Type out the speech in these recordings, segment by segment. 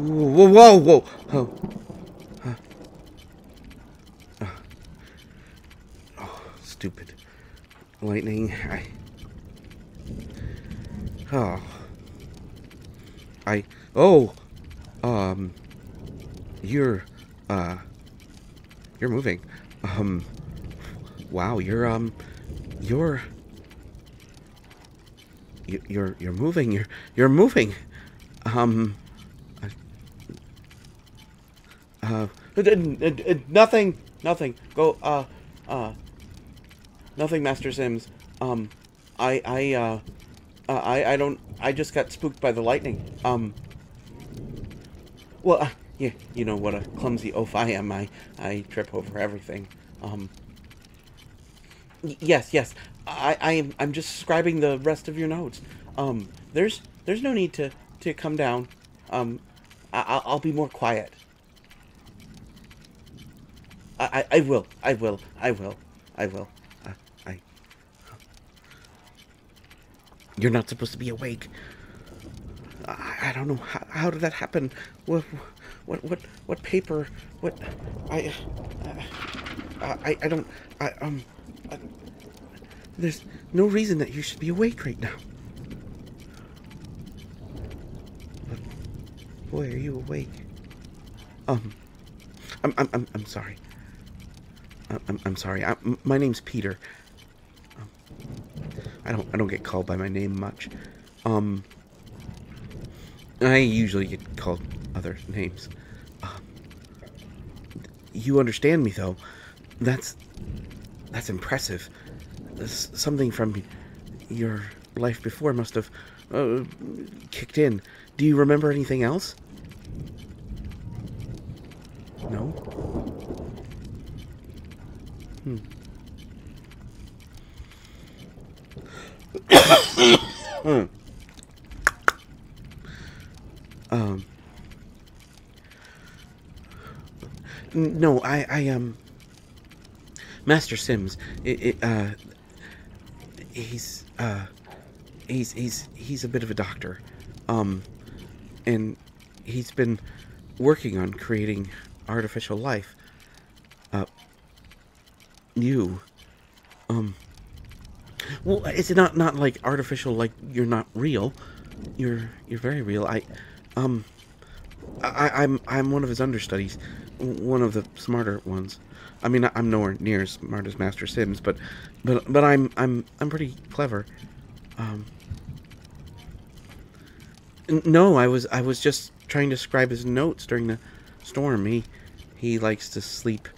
Whoa, whoa, whoa! Oh. Oh. oh, stupid. Lightning, I... Oh. I... Oh! Um... You're, uh... You're moving. Um... Wow, you're, um... You're... You're, you're moving. You're, you're moving. Um... Uh, nothing, nothing. Go, uh, uh, nothing, Master Sims. Um, I, I, uh, uh, I, I don't, I just got spooked by the lightning. Um, well, uh, yeah, you know what a clumsy oaf I am. I, I trip over everything. Um, yes, yes. I, I am, I'm just scribing the rest of your notes. Um, there's, there's no need to, to come down. Um, I, I'll be more quiet. I, I, I will. I will. I will. I will. I, I. You're not supposed to be awake. I, I don't know how, how did that happen. What, what, what, what paper? What? I, uh, I, I don't. I um. I, there's no reason that you should be awake right now. Boy, are you awake? Um. I'm, I'm, I'm, I'm sorry. I'm, I'm sorry. I, my name's Peter. Um, I don't I don't get called by my name much. Um, I usually get called other names. Um, you understand me though. That's that's impressive. S- something from your life before must have uh, kicked in. Do you remember anything else? No. Hmm. Um. No, I, I, um. Master Sims, it, it, uh. He's, uh. He's, he's, he's a bit of a doctor. Um. And he's been working on creating artificial life. Uh. You. Um. Well, it's not not like artificial, like you're not real. You're you're very real. I, um, I I'm I'm one of his understudies, one of the smarter ones. I mean, I'm nowhere near as smart as Master Sims, but but but I'm I'm I'm pretty clever. Um. No, I was I was just trying to scribe his notes during the storm. He he likes to sleep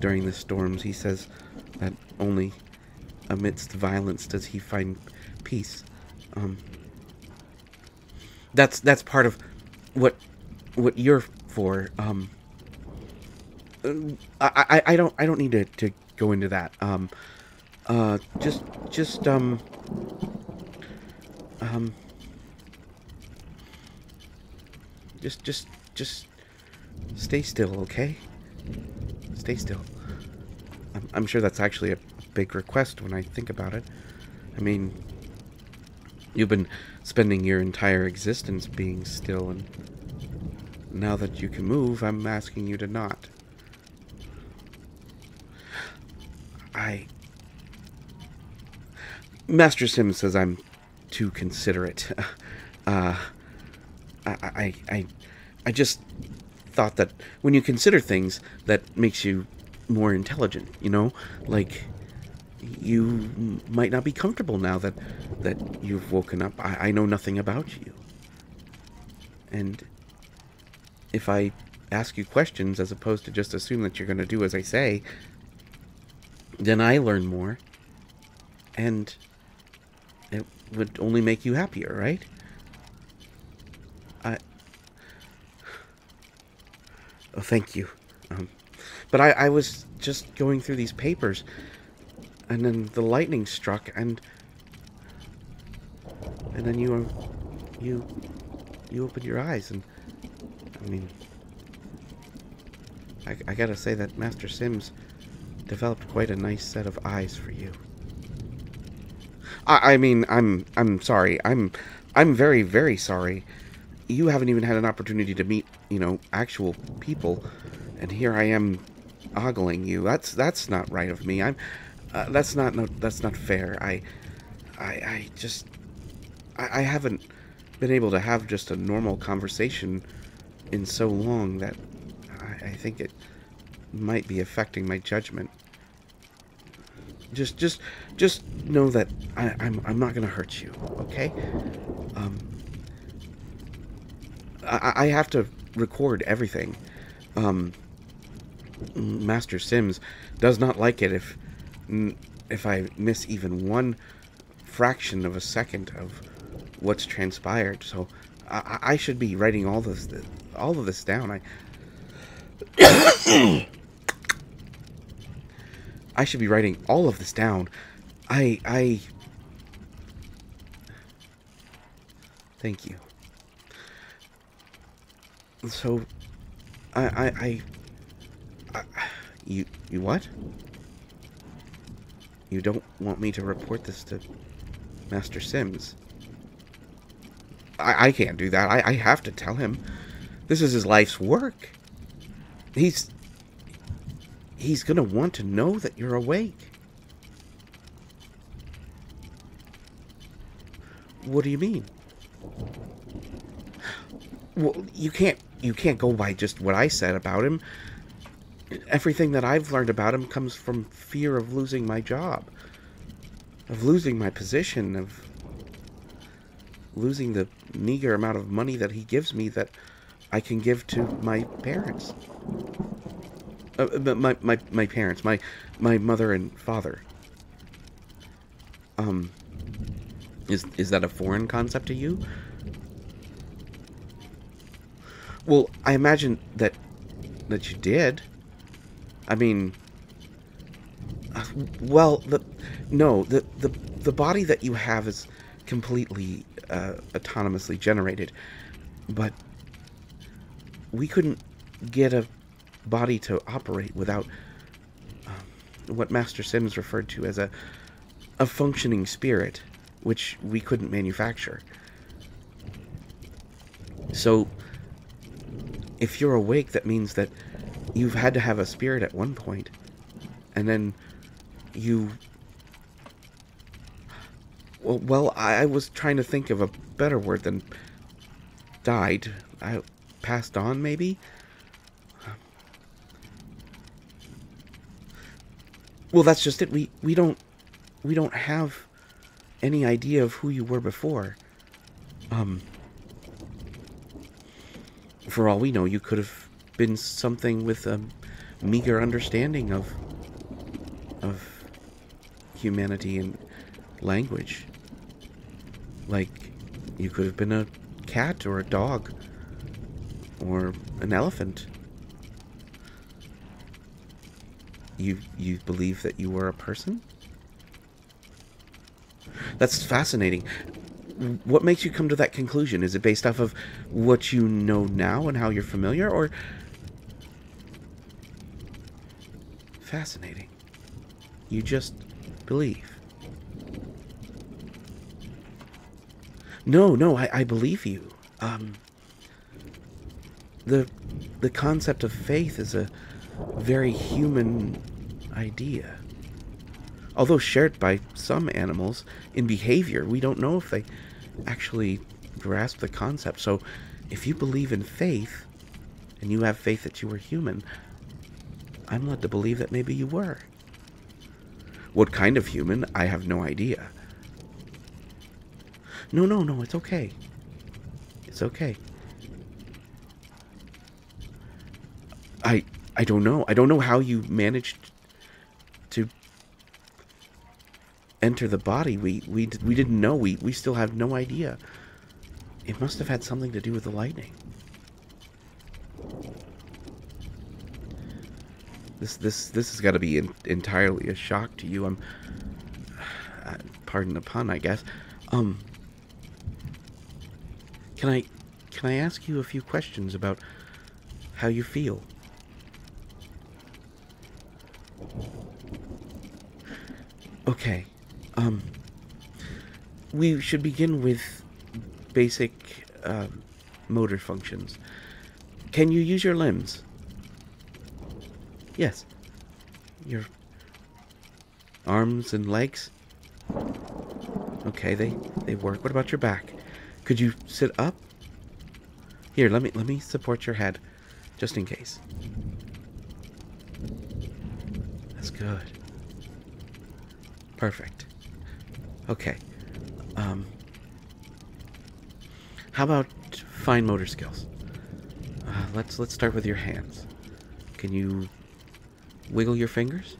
during the storms. He says only amidst violence does he find peace. Um, that's that's part of what what you're for. Um, I, I, I don't I don't need to, to go into that. Um, uh, just just um um just just just stay still, okay? Stay still. I'm, I'm sure that's actually a big request when I think about it. I mean, you've been spending your entire existence being still, and now that you can move, I'm asking you to not. I. Master Sim says I'm too considerate. Uh, I, I, I, I just thought that when you consider things, that makes you more intelligent. You know, like you might not be comfortable now that that you've woken up. I, I know nothing about you, and if I ask you questions as opposed to just assume that you're going to do as I say, then I learn more, and it would only make you happier, right? I. Oh, thank you. Um, but I, I was just going through these papers, and then the lightning struck, and and then you, uh, you, you opened your eyes, and I mean, I, I gotta say that Master Sims developed quite a nice set of eyes for you. I, I mean, I'm I'm sorry. I'm I'm very very sorry. You haven't even had an opportunity to meet you know, actual people, and here I am ogling you. That's that's not right of me. I'm uh, that's not no, that's not fair. I I I just I, I haven't been able to have just a normal conversation in so long that I, I think it might be affecting my judgment. Just just just know that I, I'm I'm not gonna hurt you, okay? Um I, I have to record everything. Um Master Sims does not like it if if I miss even one fraction of a second of what's transpired. So I, I should be writing all this all of this down. I I should be writing all of this down. I I Thank you. So I I I you, you what? You don't want me to report this to Master Sims? I, I can't do that. I, I have to tell him. This is his life's work. He's... He's gonna want to know that you're awake. What do you mean? Well, you can't you can't go by just what I said about him everything that I've learned about him comes from fear of losing my job, of losing my position, of losing the meager amount of money that he gives me that I can give to my parents. Uh, my, my, my parents, my, my mother and father. Um, is, is that a foreign concept to you? Well, I imagine that, that you did. I mean, well, the no, the the the body that you have is completely uh, autonomously generated, but we couldn't get a body to operate without um, what Master Sims referred to as a a functioning spirit, which we couldn't manufacture. So, if you're awake, that means that you've had to have a spirit at one point, and then you. Well, well, I was trying to think of a better word than died. I passed on, maybe. Well, that's just it. We we don't we don't have any idea of who you were before. Um, for all we know, you could have been something with a meager understanding of of humanity and language. Like you could have been a cat or a dog or an elephant. You you believe that you were a person? That's fascinating. What makes you come to that conclusion? Is it based off of what you know now and how you're familiar or Fascinating. You just believe. No, no, I, I believe you. Um, the the concept of faith is a very human idea. Although shared by some animals in behavior, we don't know if they actually grasp the concept. So, if you believe in faith, and you have faith that you are human, I'm led to believe that maybe you were. What kind of human, I have no idea. No, no, no, it's okay. It's okay. I I don't know. I don't know how you managed to enter the body. We we we didn't know. We we still have no idea. It must have had something to do with the lightning. This this this has got to be in, entirely a shock to you. I'm, uh, pardon the pun, I guess. Um, can I can I ask you a few questions about how you feel? Okay. Um, we should begin with basic uh, motor functions. can you use your limbs? Yes. Your arms and legs? Okay, they, they work. What about your back? Could you sit up? Here, let me let me support your head, just in case. That's good. Perfect. Okay. Um. How about fine motor skills? Uh, let's let's start with your hands. Can you wiggle your fingers?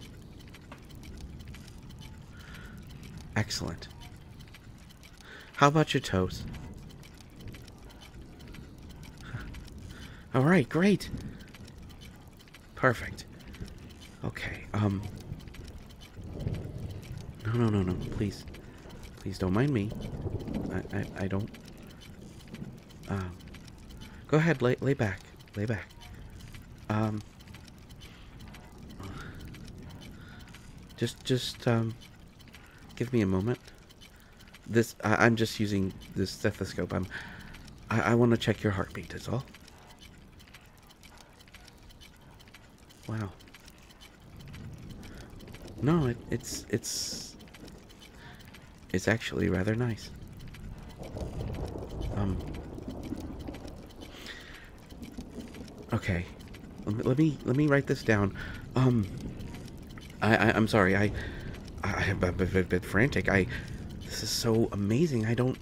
Excellent. How about your toes? All right, great. Perfect. Okay, um No, no, no, no, please. Please don't mind me. I I, I don't um Go ahead, lay lay back. Lay back. Um Just just um give me a moment. This I, I'm just using this stethoscope. I'm I, I want to check your heartbeat. Is all. Wow. No, it, it's it's it's actually rather nice. Um. Okay. Let me let me, let me write this down. Um. I, I I'm sorry. I I am a bit, bit frantic. I this is so amazing. I don't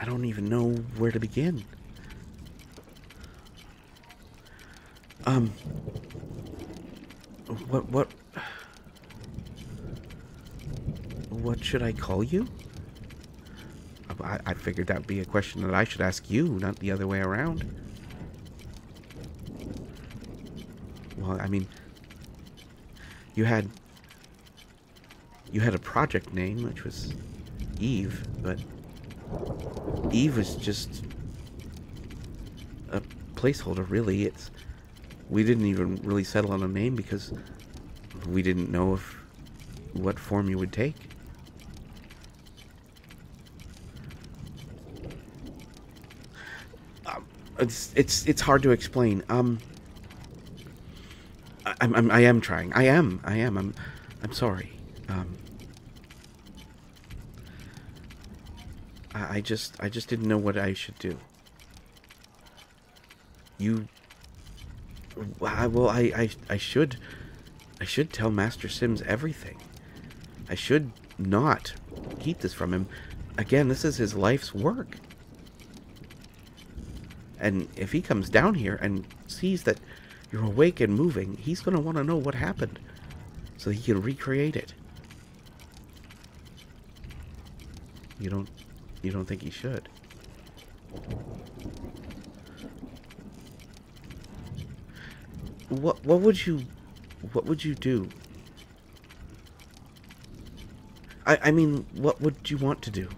I don't even know where to begin. Um what what what should I call you? I, I figured that would be a question that I should ask you, not the other way around. Well, I mean, you had you had a project name, which was Eve, but Eve was just a placeholder, really. It's we didn't even really settle on a name because we didn't know if what form you would take. Um, it's it's it's hard to explain. Um, I'm, I'm I am trying. I am I am. I'm I'm sorry. Um, I, I just I just didn't know what I should do. You I, well, I, I, I should, I should tell Master Sims everything. I should not keep this from him. Again, this is his life's work. And if he comes down here and sees that you're awake and moving, he's going to want to know what happened so he can recreate it. You don't you don't think he should? What what would you what would you do? I I mean, what would you want to do?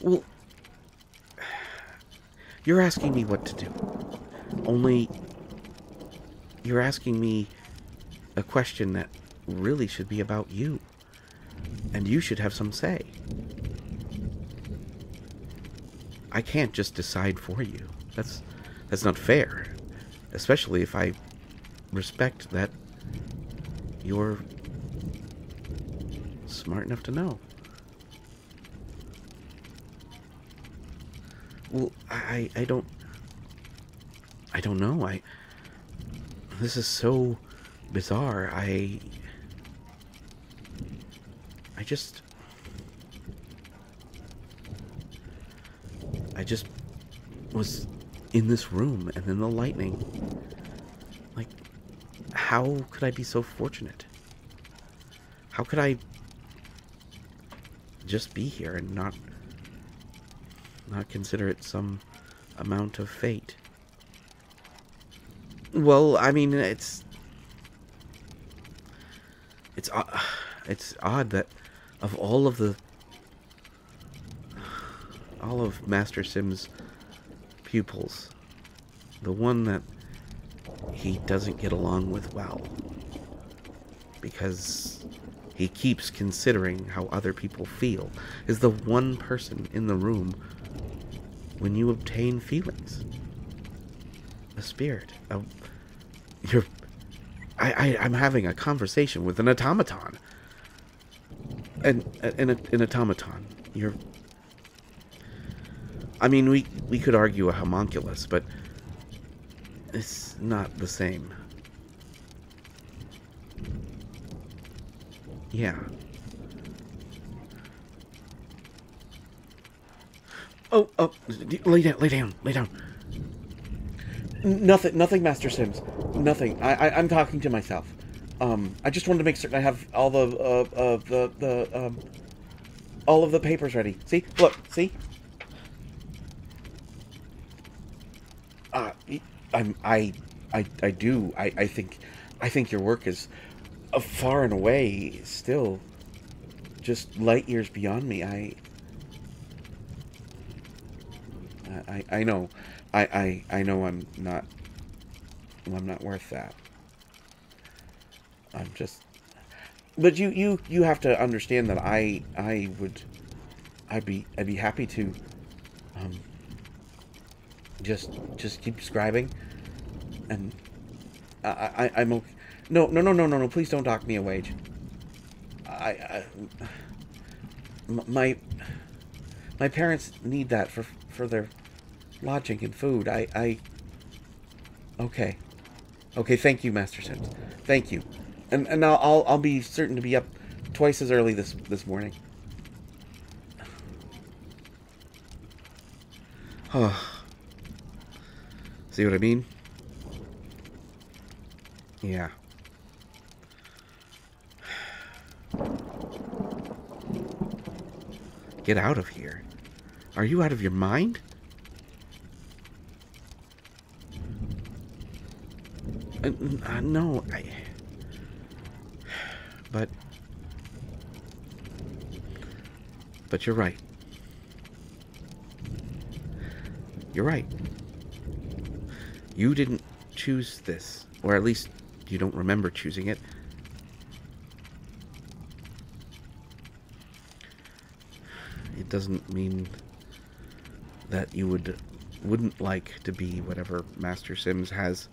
Well, you're asking me what to do. Only you're asking me a question that really should be about you. And you should have some say. I can't just decide for you. That's that's not fair. Especially if I respect that you're smart enough to know. Well, I I don't I don't know. I this is so bizarre. I I just I just was in this room and then the lightning. Like, how could I be so fortunate? How could I just be here and not not consider it some amount of fate? Well, I mean, it's it's uh, it's odd that of all of the all of Master Sim's pupils. The one that he doesn't get along with well. Because he keeps considering how other people feel. Is the one person in the room when you obtain feelings. A spirit. A, you're. I, I, I'm having a conversation with an automaton. An, an, an automaton. You're. I mean, we, we could argue a homunculus, but it's not the same. Yeah. Oh, oh, lay down, lay down, lay down. Nothing, nothing, Master Sims. Nothing. I, I, I'm talking to myself. Um, I just wanted to make certain I have all the, uh, uh, the, the, um, all of the papers ready. See? Look, see? Uh, I'm, I, I, I do. I, I think, I think your work is uh, far and away still just light years beyond me. I, I, I know, I, I, I know I'm not, I'm not worth that. I'm just, but you, you, you have to understand that I, I would, I'd be, I'd be happy to, um, just, just keep scribing, and I, I, I'm okay. No, no, no, no, no, no. Please don't dock me a wage. I, I my, my parents need that for for their lodging and food. I, I... Okay. Okay, thank you, Master Sims. Thank you. And, and I'll, I'll, I'll be certain to be up twice as early this, this morning. See what I mean? Yeah. Get out of here. Are you out of your mind? No, I... But... But you're right. You're right. You didn't choose this. Or at least you don't remember choosing it. It doesn't mean that you would wouldn't like to be whatever Master Sims has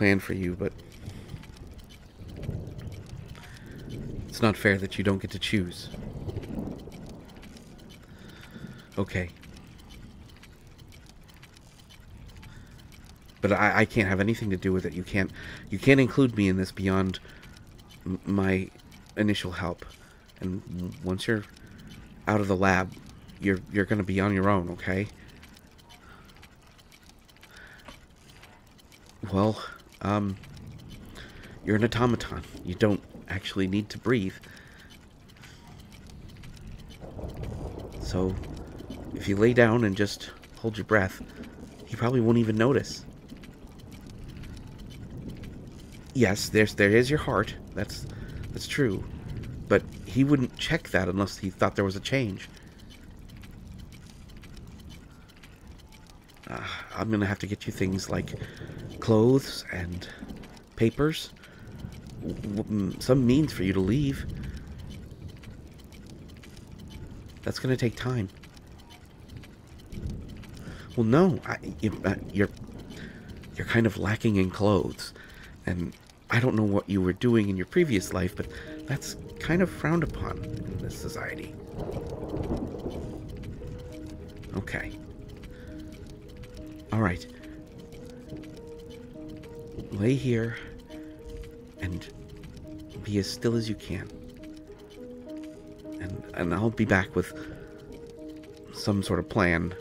plan for you, but it's not fair that you don't get to choose. Okay. But I, I can't have anything to do with it. You can't you can't include me in this beyond my initial help. And once you're out of the lab, you're you're to be on your own, okay? Well, um, you're an automaton. You don't actually need to breathe. So, if you lay down and just hold your breath, he probably won't even notice. Yes, there's there is your heart. That's that's true. But he wouldn't check that unless he thought there was a change. Uh, I'm gonna have to get you things like clothes and papers. Some means for you to leave. That's gonna take time. Well, no, I, you, uh, you're you're kind of lacking in clothes, and I don't know what you were doing in your previous life, but that's kind of frowned upon in this society. Okay. All right lay here and be as still as you can. And, and I'll be back with some sort of plan.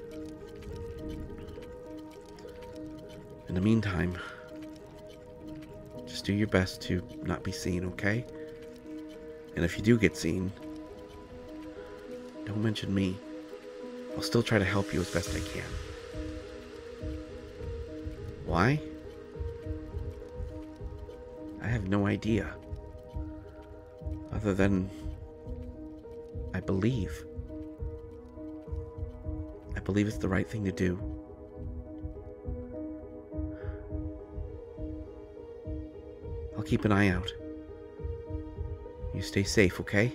In the meantime, just do your best to not be seen, okay? And if you do get seen, don't mention me. I'll still try to help you as best I can. Why? I have no idea. Other than I believe. I believe it's the right thing to do. I'll keep an eye out. You stay safe, okay?